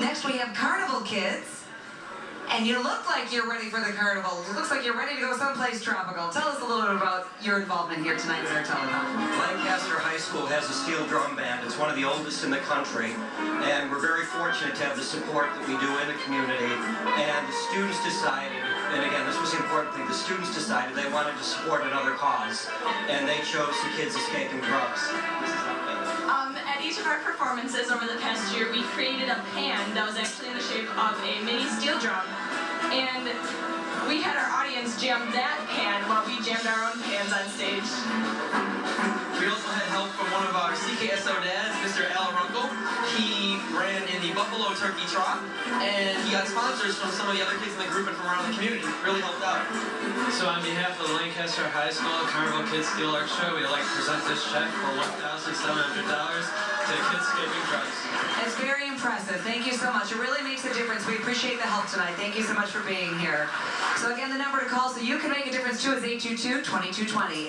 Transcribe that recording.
Next we have Carnival Kids. And you look like you're ready for the carnival. It looks like you're ready to go someplace tropical. Tell us a little bit about your involvement here tonight telethon. Lancaster High School has a steel drum band. It's one of the oldest in the country. And we're very fortunate to have the support that we do in the community. And the students decided, and again, this was the important thing, the students decided they wanted to support another cause. And they chose the kids escaping drugs. Of our performances over the past year, we created a pan that was actually in the shape of a mini steel drum. And we had our audience jam that pan while we jammed our own pans on stage. We also had help from one of our CKSO dads, Mr. Al Runkle. He ran in the Buffalo Turkey Trot, and he got sponsors from some of the other kids in the group and from around the community. Really helped out. So on behalf of the Lancaster High School Carnival Kids Steel Orchestra, we'd like to present this check for $1,700 It's very impressive. Thank you so much. It really makes a difference. We appreciate the help tonight. Thank you so much for being here. So again, the number to call so you can make a difference too is 822-2220.